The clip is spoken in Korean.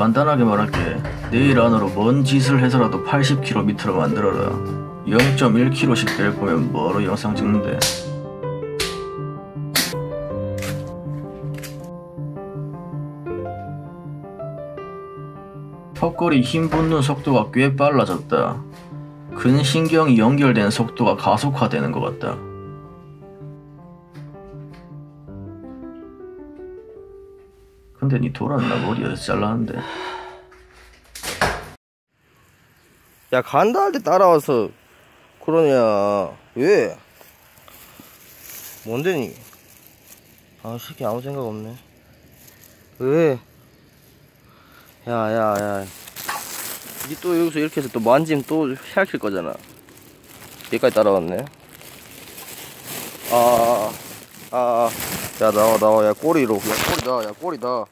간단하게 말할게. 내일 안으로 뭔 짓을 해서라도 80km로 만들어라. 0.1km씩 될 거면 뭐로 영상 찍는데? 턱걸이 힘 붙는 속도가 꽤 빨라졌다. 근신경이 연결된 속도가 가속화되는 것 같다 근데 니 돌았나 머리 어디서 잘랐는데. 야 간다 할 때 따라와서 그러냐. 왜? 뭔데 니? 아 새끼 아무 생각 없네. 왜? 야야야. 니 또 여기서 이렇게 해서 또 만지면 또 핥힐 거잖아. 여기까지 따라왔네. 아아아 아, 아, 아. 야 나와 나와. 야 꼬리로. 야 꼬리다 야 꼬리다